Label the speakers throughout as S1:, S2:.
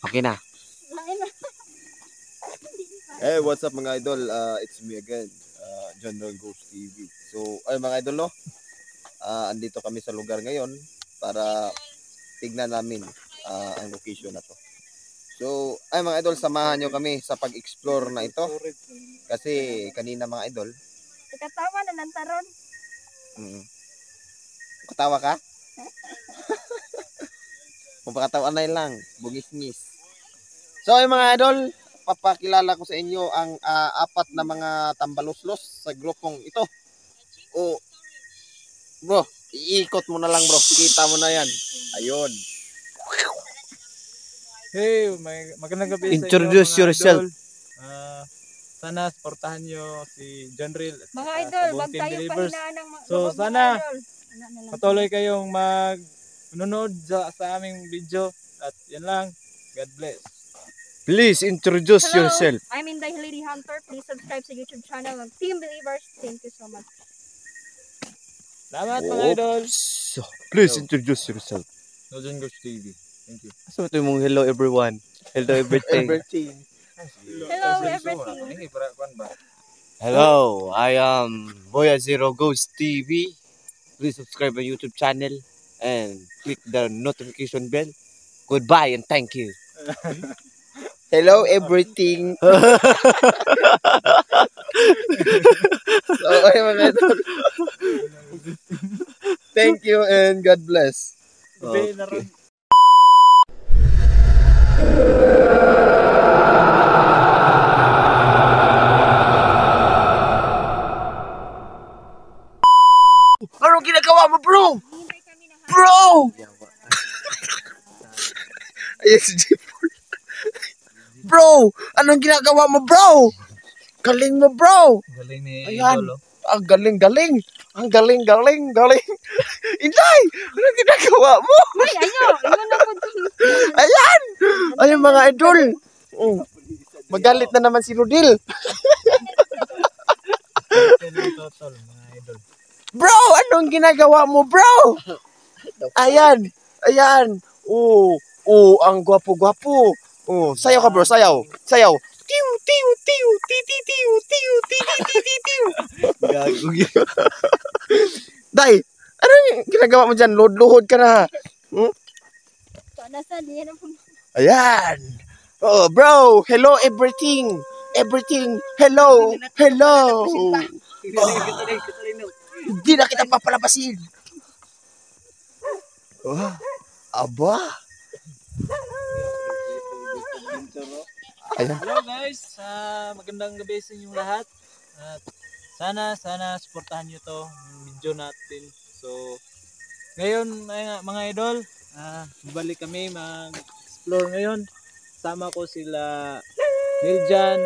S1: Okay na.
S2: Hey, what's up mga idol? Uh, it's me again, uh, John Roll Ghost TV. So, ay mga idol no, uh, andito kami sa lugar ngayon para tignan namin uh, ang location na to. So, ay mga idol, samahan nyo kami sa pag-explore na ito. Kasi kanina mga idol,
S3: Ikatawa na ng taron.
S2: mm, katawa ka? Kung pakatawa na lang, bugis-ngis. So, ay mga idol, papakilala ko sa inyo ang ah, apat na mga tambaluslos sa grupong ito. O, bro, iikot mo na lang bro. Kita mo na yan. Ayun.
S4: Hey, may, magandang gabi
S1: Introduce
S4: sa inyo,
S1: yourself.
S4: idol. Ah, sana supportahan nyo si John Real at
S3: Mga idol,
S4: sa buong
S3: wag
S4: Team
S3: tayo pahinaan ng mga
S4: So,
S3: mga
S4: sana-
S3: idol.
S4: Patuloy kayong mag nanonood sa, sa aming video at yan lang. God bless.
S1: Please introduce
S3: Hello,
S1: yourself.
S3: I'm Inday Lady Hunter. Please subscribe sa YouTube channel ng Team Believers. Thank you so much.
S4: Salamat mga idol.
S1: So, please introduce yourself.
S4: No John Ghost TV. Thank you.
S1: So, ito mong hello everyone. Hello everything.
S3: Hello, everything.
S4: Kuan ba?
S1: Hello, I am Boya Zero Ghost TV. Please subscribe my YouTube channel and click the notification bell. Goodbye and thank you.
S2: Hello everything. so, ay mga idol. Thank you and God bless.
S4: Ron.
S1: Anong ginagawa mo, bro? Bro!
S2: Ayun si Jeep.
S1: Bro! Anong ginagawa mo, bro? Galing mo, bro!
S4: Galing ni
S1: Ayan.
S4: Idol. oh.
S2: Ang galing, galing. Ang galing, galing, galing. Inday! Anong ginagawa mo?
S3: Ay, ayo. Iwan na po.
S2: Ayan! Ayun mga idol. Mm. Magalit na naman si Rodil.
S4: Idol Total, mga idol.
S2: Bro, anong ginagawa mo, bro? Ayan. Ayan. Oo. Oo, ang gwapo-gwapo. Oo, sayaw ka, bro. Sayaw. Sayaw. Tiu, tiu, tiu, ti, ti, tiu, tiu, ti, ti, ti, ti, tiu. Day, anong ginagawa mo dyan? Luhod-luhod ka na.
S3: Po.
S2: Ayan. Oh, bro. Hello, everything. Everything. Hello. Hello. Hindi na kita papalabasin. Oh, aba. Ayan.
S4: Hello guys, Ah, magandang gabi sa inyong lahat. At sana, sana supportahan nyo to video natin. So, ngayon mga, idol, ah, babalik kami mag-explore ngayon. Sama ko sila Niljan,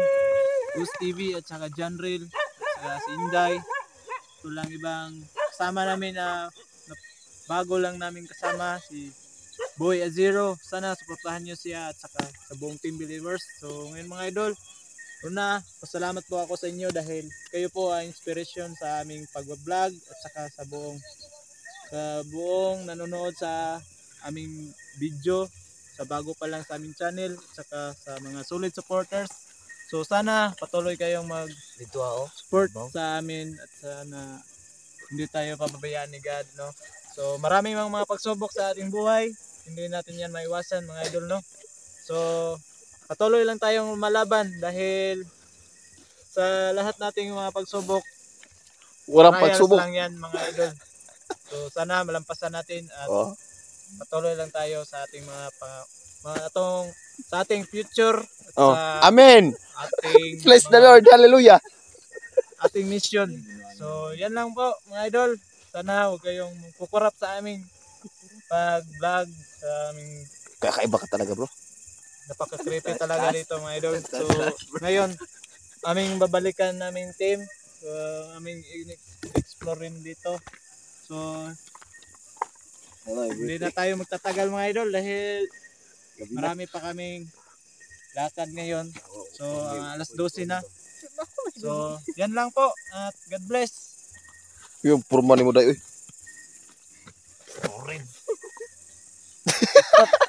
S4: Gus TV at saka John Real, at saka si Inday. Ito lang ibang kasama namin na, na bago lang namin kasama si Boy Azero. Sana suportahan nyo siya at saka sa buong Team Believers. So ngayon mga idol, una, pasalamat po ako sa inyo dahil kayo po ang inspiration sa aming pag-vlog at saka sa buong sa buong nanonood sa aming video sa bago pa lang sa aming channel at saka sa mga solid supporters. So sana patuloy kayong mag support sa amin at sana hindi tayo pababayaan ni God, no? So, maraming mga, mga pagsubok sa ating buhay. Hindi natin yan maiwasan, mga idol, no? So, patuloy lang tayong lumalaban dahil sa lahat nating mga pagsubok,
S2: Walang pagsubok.
S4: lang yan, mga idol. So, sana malampasan natin at
S2: Oh.
S4: patuloy lang tayo sa ating mga pa, mga atong sa ating future at
S2: Oh.
S4: sa
S2: Amen.
S4: ating
S2: Bless the
S4: mga-
S2: Lord. Hallelujah.
S4: ating mission. So, yan lang po mga idol. Sana huwag kayong kukurap sa aming pag-vlog sa aming
S2: Kakaiba ka talaga, bro.
S4: napaka-creepy talaga dito mga idol. So, ngayon, aming babalikan naming team. So, aming explore rin dito. So, hindi na tayo magtatagal mga idol dahil marami pa kaming lakad ngayon. So, ang alas 12 na. So, yan lang po. At God bless.
S2: Yung purma ni mo dayo. eh.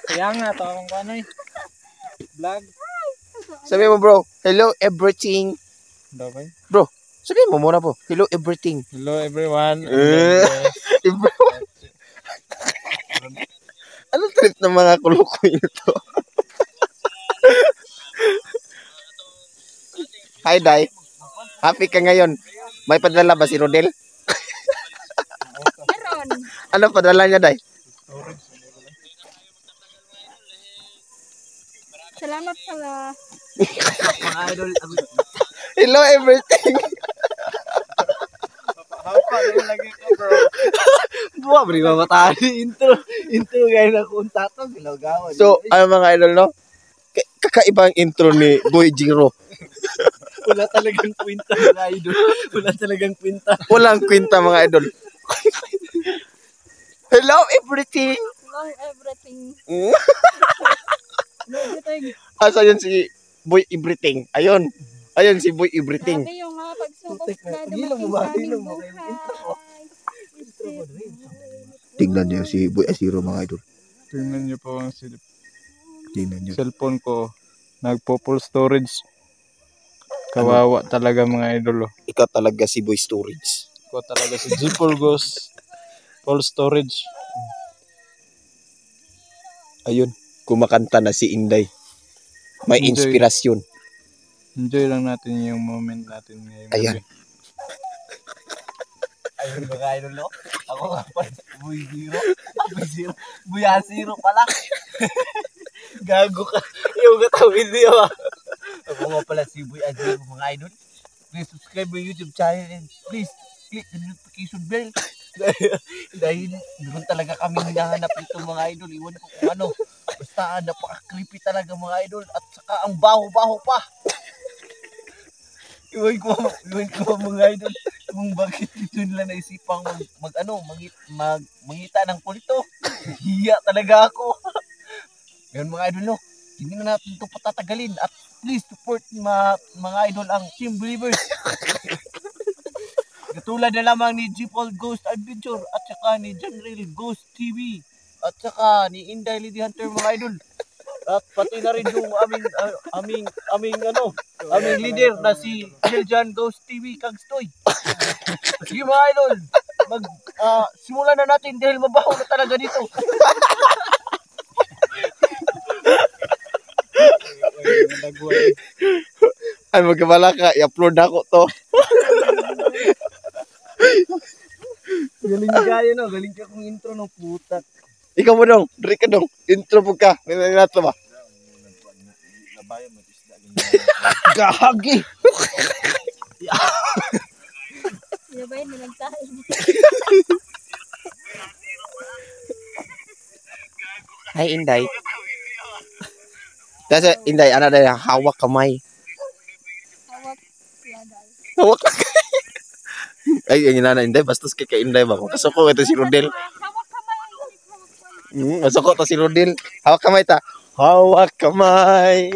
S4: Kaya nga, ito akong kanoy. Vlog.
S2: Sabi mo bro, hello everything.
S4: Daw ba?
S2: Sabi mo muna po, hello everything.
S4: Hello everyone.
S2: Eh. Anong trip ng mga kulukoy ito? Hi, Day. Happy ka ngayon. May padala ba si Rodel? Ano padala niya, Day?
S3: Salamat pala.
S1: Mga idol,
S2: Hello, everything.
S4: Hapa na lagi ka bro.
S1: buwa, bari mamatali. Intro, intro gaya na kung tatang, gilagawan.
S2: So, ano mga idol, no? Kakaibang intro ni Boy Jiro.
S1: wala talagang kwenta mga idol. Wala talagang kwenta.
S2: Walang kwenta, mga idol. hello, everything.
S3: Long everything.
S2: Mm.
S3: Everything.
S2: Asa yun si Boy Everything? Ayun. Ayun si Boy Everything.
S3: Grabe yung mga pagsubok
S1: na.
S3: dumating sa aming buhay.
S2: Tingnan niyo si Boy Asiro, mga idol.
S4: Tingnan niyo po ang sil-
S2: Tingnan niyo.
S4: cellphone ko. Nagpo full storage. Kawawa talaga mga idol. oh.
S2: Ikaw talaga si Boy Storage.
S4: Ko talaga si Ghost. Full storage.
S2: Ayun. Kumakanta na si Inday. May
S4: Enjoy.
S2: inspirasyon.
S4: Enjoy lang natin yung moment natin ngayon.
S2: Ayan.
S1: Ayun mga idol, no? Ako nga pala, Boy Zero. Boy Zero. Buya Zero pala. Gago ka. Yung katawid niyo, ah. Ako nga pala si Boy Zero, mga idol. Please subscribe my YouTube channel and please click the notification bell. Dahil doon talaga kami hinahanap ito mga idol. Iwan ko kung ano. Basta napaka-creepy talaga mga idol. At saka ang baho-baho pa. Iwan ko, iwan ko mga idol kung bakit dito nila naisipang mag, mag ano, mag, mag, mangita ng pulto. Hiya talaga ako. Ngayon mga idol no, hindi na natin ito patatagalin at please support mga, mga idol ang Team Believers. Katulad na lamang ni Jeepol Ghost Adventure at saka ni Rail Ghost TV at saka ni Inday Lady Hunter mga idol. At pati na rin yung aming, ah, aming, aming ano, aming leader na si Jeljan Ghost TV Kagstoy. Sige mga idol, mag, ah, simulan na natin dahil mabaho na talaga dito.
S2: Ay, magkabala ka. I-upload ako to.
S1: Galing gaya no, galing ka kung intro ng puta.
S2: Ikaw mo dong. Dari ka dong. Intro po ka. Nananato ba? Gagi.
S3: Sino ba yun? Nagtahin.
S2: Hi, Inday. Kasi, Inday, ano na hawak kamay.
S3: Hawak.
S2: Hawak Ay, yung inana, Inday. Bastos kay ka Inday ba? Kasuko ito si Rodel. Hmm, kasuko to si Rodel. Hawak kamay ta. Hawak kamay.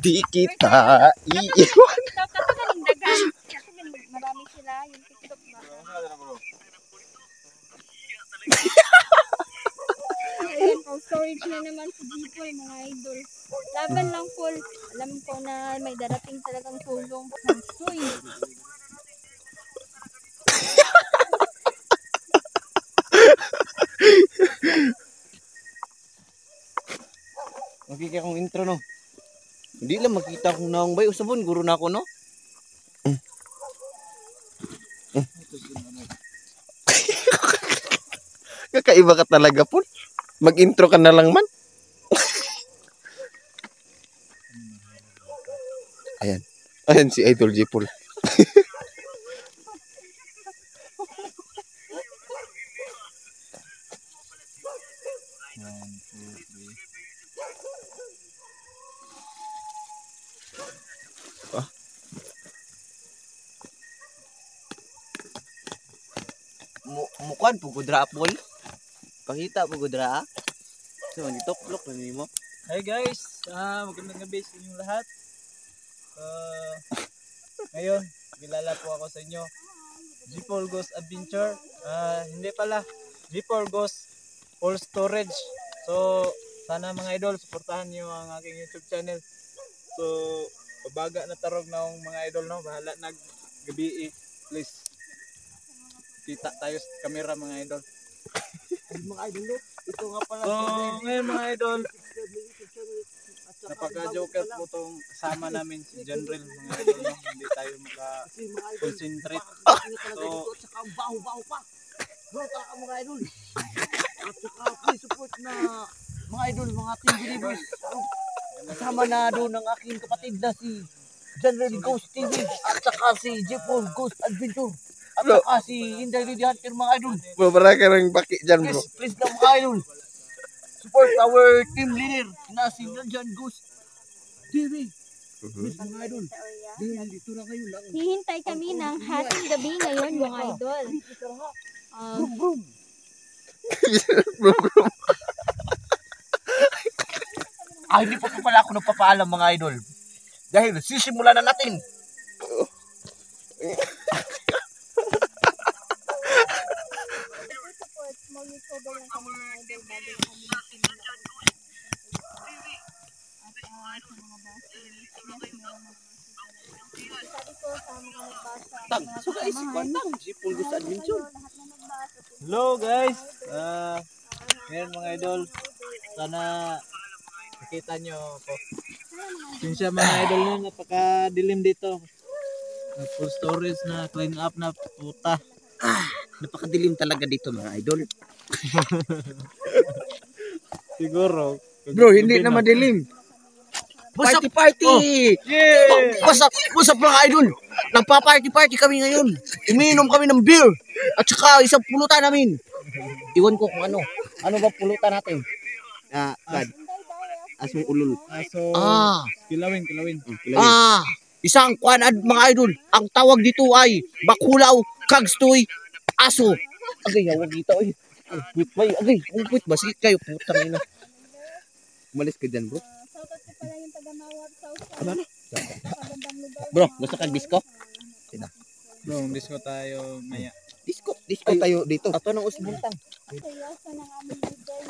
S2: Di kita iiwan.
S3: Dapat ka ng dagan. Kasi may- marami sila. Yung TikTok ba? Ayan, pang storage na naman si Jeepoy, mga idol. Laban lang, Paul. Alam ko na may darating talagang tulong. Uy,
S1: Kaya kung intro no. Hindi lang makita kung naong bay. Usabon, guro na ako no.
S2: Kakaiba ka talaga po. Mag-intro ka na lang man. Ayan. Ayan si Idol J. Paul.
S1: Mu- Mukuan po gudra apol. Pakita po gudra. So, ni toklok na nimo.
S4: Hi guys, ah magandang gabi sa inyong lahat. Ah, ngayon, kilala po ako sa inyo. G4 Ghost Adventure. Ah, hindi pala. G4 Ghost Full Storage. So, sana mga idol, suportahan niyo ang aking YouTube channel. So, pabaga na tarog na mga idol, no? Bahala nag gabi eh. Please. Kita tayo sa camera mga idol.
S1: Ay, mga idol, no? ito nga pala. Bren.
S4: ngayon mga idol, napaka-joker po tong kasama namin si General mga idol, no? Hindi tayo maka-concentrate. So-
S1: dito. At saka ang baho-baho pa. Bro, talaga mga idol. At saka please support na mga idol, mga team believers. Kasama na doon ang aking kapatid na si General Ghost TV at saka si Jeffol Ghost Adventure at
S2: Bro.
S1: saka si Inday Lady Hunter mga idol.
S2: Bro, para ka rin baki dyan bro.
S1: Please, please na mga idol. Support our team leader na si Nandyan Ghost TV. Please mga idol. Dahil dito na ngayon lang.
S3: Hihintay kami ng hating gabi ngayon, mga idol. Um,
S1: Brum, brum.
S2: bro, bro.
S1: Ah, hindi pa pa pala ako nagpapaalam mga idol. Dahil sisimulan na natin.
S3: support, small YouTuber lang kami mga idol bago kami simula. At ah, sa mga bashers, yes, meron mga bashers. Sabi ko sa mga nagbasa,
S1: Kwantang si Ghost
S3: mahal ko
S1: Adventure.
S4: Hello guys. Ah, ngayon mga idol, sana nakita nyo ako. Sinsya mga idol na napakadilim dito. Full stories na clean up na puta.
S1: Napakadilim talaga dito mga idol.
S4: Siguro.
S2: Bro, hindi na madilim.
S1: Party party!
S4: Yeah!
S1: Up, what's up mga idol? Nagpa-party party kami ngayon. Umiinom kami ng beer. At saka isang pulutan namin. Iwan ko kung ano. Ano ba pulutan natin?
S2: Ah, kad. Asong ulul.
S4: Ah, so,
S1: Ah,
S4: kilawin, kilawin.
S1: ah. Isang kwanad mga idol. Ang tawag dito ay bakulaw, kagstoy, aso. Agay, hawag dito. Ay, Ay, wait, may, agay, oh, wait, basit kayo, putang ina.
S2: Umalis ka dyan bro.
S3: Shoutout ko pala yung taga-Mawar South.
S1: Ano. Bro, gusto kang disco?
S4: Bro, disco tayo maya.
S2: Disco, disco tayo dito.
S1: Ato ng usbuntang.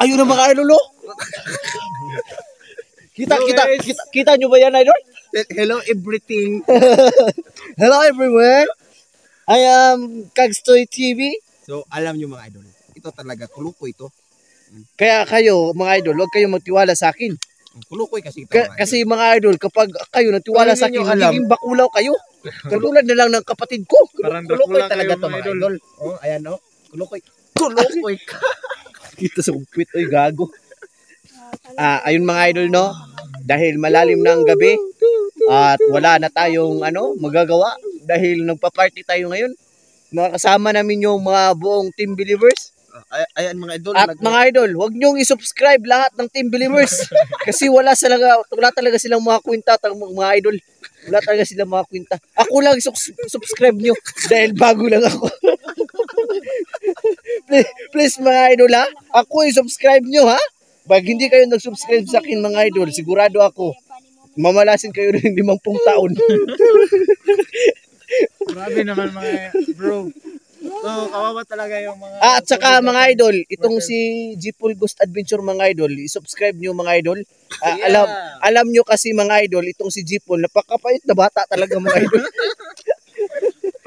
S1: Ayun na mga idol, oh. kita,
S4: Hello,
S1: kita,
S4: guys.
S1: kita, kita nyo ba yan, idol?
S2: Hello everything.
S1: Hello everyone. I am Kagstoy TV.
S2: So, alam nyo mga idol. Ito talaga, kulukoy ito.
S1: Kaya kayo, mga idol, huwag kayong magtiwala sa akin.
S2: Kulukoy kasi ito.
S1: Ka- kasi mga idol, kapag kayo nagtiwala
S2: Kung
S1: sa akin, magiging bakulaw kayo. Katulad na lang ng kapatid ko. Kulukoy talaga to
S4: mga idol.
S1: idol.
S2: Oh, ayan oh. Kulukoy.
S1: Kulukoy ka. Kita sa kumpit, oy gago.
S3: Ah,
S1: Ah, ayun mga idol, no? Dahil malalim na ang gabi at wala na tayong ano, magagawa dahil nagpa-party tayo ngayon. Nakasama namin yung mga buong team believers.
S2: Ay- ayan mga idol.
S1: At
S2: nag-
S1: mga idol, huwag niyong i-subscribe lahat ng team believers. Kasi wala talaga, wala talaga silang mga kwenta, tang- mga idol. Wala talaga silang mga kwenta. Ako lang subscribe nyo dahil bago lang ako. please, please mga idol ha, ako i-subscribe nyo ha. Pag hindi kayo nag-subscribe sa akin mga idol, sigurado ako, mamalasin kayo ng limampung taon.
S4: Grabe naman mga bro. So, kawawa talaga yung mga...
S1: Ah, at saka mga idol, itong si Jeepul Ghost Adventure mga idol, i-subscribe nyo mga idol. Ah,
S4: Yeah.
S1: Alam alam nyo kasi mga idol, itong si Jeepul, napakapait na bata talaga mga idol.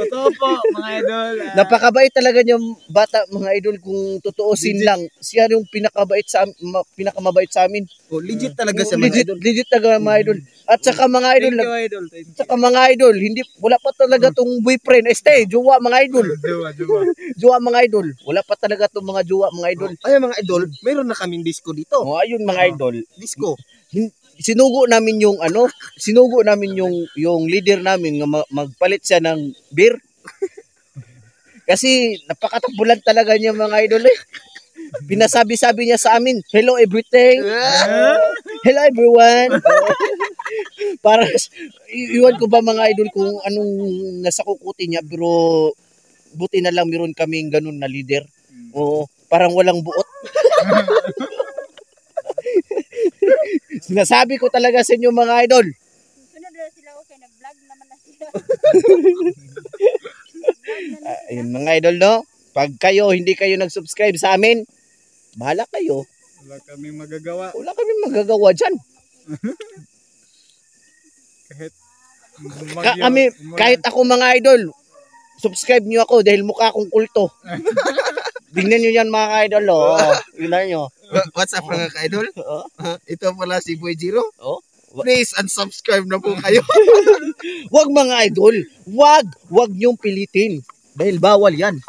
S4: Totoo po, mga idol. Ah,
S1: Napakabait talaga niyang bata mga idol kung totoosin lang. Siya yung pinakabait sa ma- pinakamabait sa amin.
S2: Oh, legit talaga siya mga
S1: legit,
S2: idol.
S1: legit talaga mga idol. At saka mga idol,
S4: Thank you, idol. Thank you.
S1: saka mga idol, hindi wala pa talaga tong boyfriend. Este, jowa mga idol.
S4: Jowa, jowa.
S1: Jowa mga idol. Wala pa talaga tong mga jowa mga idol.
S2: Ayan mga idol, mayroon na kaming disco dito.
S1: Oh, ayun mga idol.
S2: Disco.
S1: hin- sinugo namin yung ano, sinugo namin yung yung leader namin nga ma- magpalit siya ng beer. Kasi napakatabulan talaga niya mga idol eh. Pinasabi-sabi niya sa amin, hello everything. Hello everyone. Para iwan ko ba mga idol kung anong nasa kukuti niya pero buti na lang meron kaming ganun na leader. Oo, parang walang buot. Sinasabi ko talaga sa inyo mga idol,
S3: Sunod na sila okay, nag-vlog naman na sila.
S1: Ayun mga idol no, pag kayo hindi kayo nag-subscribe sa amin, bahala kayo.
S5: Wala kaming magagawa
S1: Wala kami magagawa dyan.
S5: kahit
S1: Ka- kami, kahit ako mga idol, subscribe nyo ako dahil mukha akong kulto. Tingnan nyo yan mga idol. Oh. Tingnan nyo.
S2: What's up mga ka-idol?
S1: Oh.
S2: Ito pala si Boy Jiro.
S1: Oh.
S2: Please unsubscribe na po kayo.
S1: Wag mga idol. Wag. Wag nyong pilitin. Dahil bawal yan.